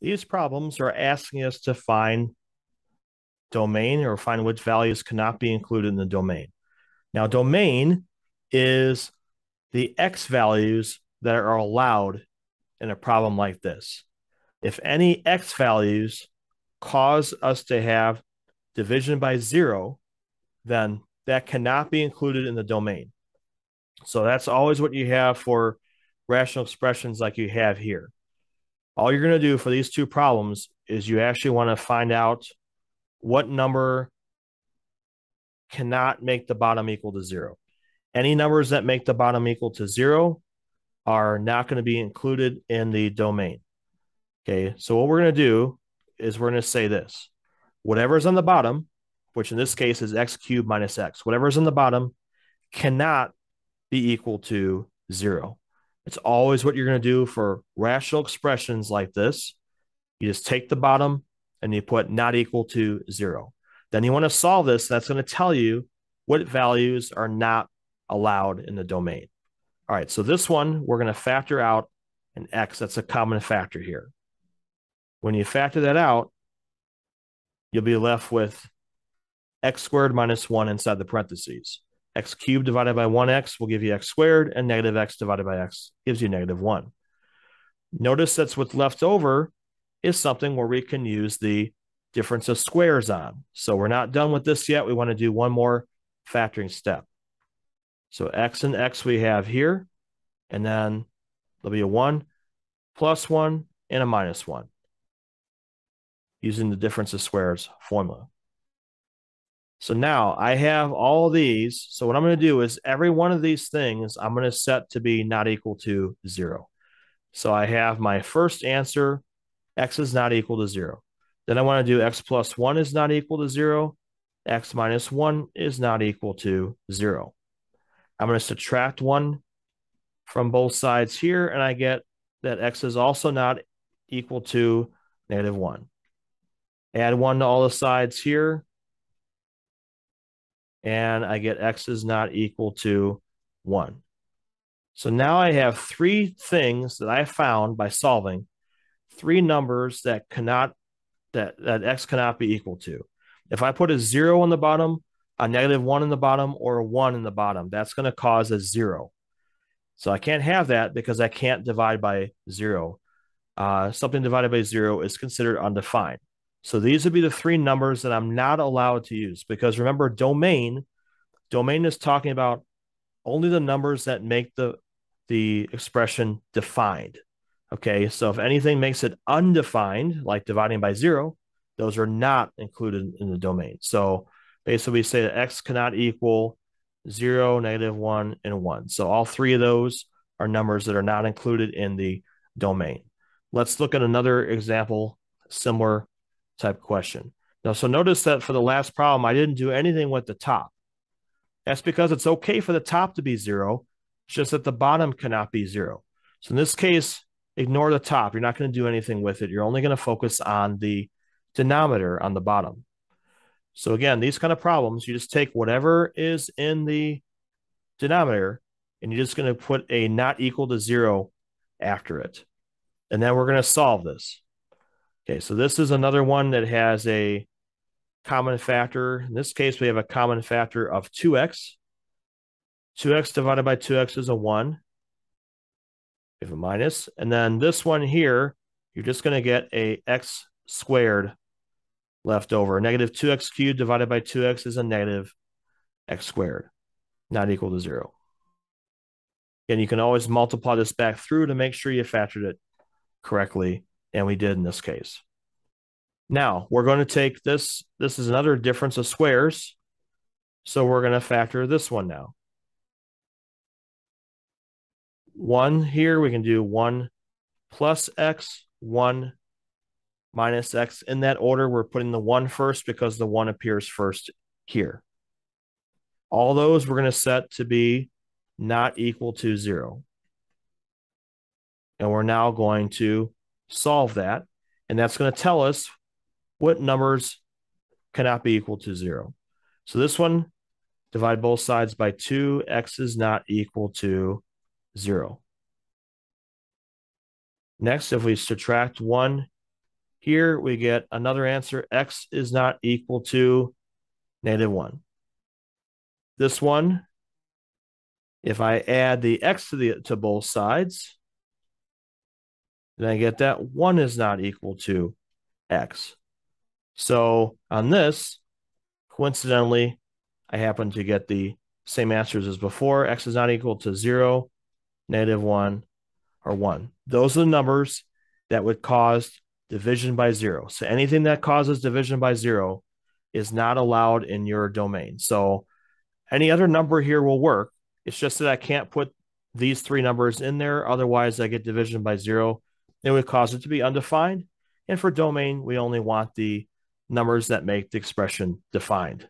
these problems are asking us to find domain or find which values cannot be included in the domain. Now, domain is the X values that are allowed in a problem like this. If any X values cause us to have division by zero, then that cannot be included in the domain. So that's always what you have for rational expressions like you have here. All you're going to do for these two problems is you actually want to find out what number cannot make the bottom equal to zero. Any numbers that make the bottom equal to zero are not going to be included in the domain. Okay, so what we're going to do is we're going to say this. Whatever's on the bottom, which in this case is x cubed minus x, whatever's on the bottom cannot be equal to zero. It's always what you're going to do for rational expressions like this. You just take the bottom and you put not equal to zero. Then you want to solve this. That's going to tell you what values are not allowed in the domain. All right, so this one, we're going to factor out an x. That's a common factor here. When you factor that out, you'll be left with x squared minus 1 inside the parentheses. X cubed divided by 1x will give you x squared, and negative x divided by x gives you negative 1. Notice that's what's left over is something where we can use the difference of squares on. So we're not done with this yet. We want to do one more factoring step. So x and x we have here, and then there'll be a 1 plus 1 and a minus 1 using the difference of squares formula. So now I have all these. So what I'm going to do is every one of these things I'm going to set to be not equal to zero. So I have my first answer, x is not equal to zero. Then I want to do x plus one is not equal to zero. x minus one is not equal to zero. I'm going to subtract one from both sides here, and I get that x is also not equal to negative one. Add one to all the sides here. And I get x is not equal to 1. So now I have three things that I found by solving, three numbers that cannot that, that x cannot be equal to. If I put a 0 on the bottom, a negative 1 in the bottom, or a 1 in the bottom, that's going to cause a 0. So I can't have that because I can't divide by 0. Uh, something divided by 0 is considered undefined. So these would be the three numbers that I'm not allowed to use because remember, domain, domain is talking about only the numbers that make the the expression defined. Okay, so if anything makes it undefined, like dividing by zero, those are not included in the domain. So basically, we say that x cannot equal zero, negative one, and one. So all three of those are numbers that are not included in the domain. Let's look at another example similar type question. Now, so notice that for the last problem, I didn't do anything with the top. That's because it's okay for the top to be zero. It's just that the bottom cannot be zero. So in this case, ignore the top. You're not going to do anything with it. You're only going to focus on the denominator on the bottom. So again, these kind of problems, you just take whatever is in the denominator and you're just going to put a not equal to zero after it. And then we're going to solve this. Okay, so this is another one that has a common factor. In this case, we have a common factor of 2x. 2x divided by 2x is a 1. We have a minus. And then this one here, you're just going to get a x squared left over. Negative 2x cubed divided by 2x is a negative x squared, not equal to 0. And you can always multiply this back through to make sure you factored it correctly and we did in this case. Now we're going to take this. This is another difference of squares. So we're going to factor this one now. One here, we can do one plus x, one minus x. In that order, we're putting the one first because the one appears first here. All those we're going to set to be not equal to zero. And we're now going to solve that. And that's going to tell us what numbers cannot be equal to zero. So this one, divide both sides by two, x is not equal to zero. Next, if we subtract one Here we get another answer. X is not equal to negative 1. This one, if I add the x to the to both sides, then I get that 1 is not equal to x. So on this, coincidentally, I happen to get the same answers as before. X is not equal to 0, negative 1, or 1. Those are the numbers that would cause division by 0. So anything that causes division by 0 is not allowed in your domain. So any other number here will work. It's just that I can't put these three numbers in there. Otherwise, I get division by 0. It would cause it to be undefined. And for domain, we only want the numbers that make the expression defined.